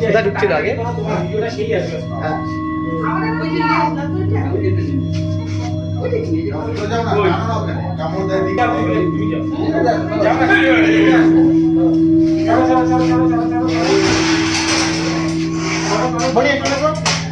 কোথায় ঢুকছিল আগে। হ্যাঁ। তো তোমরা সাড়ে তিন মিনিট তুমি করে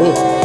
嗯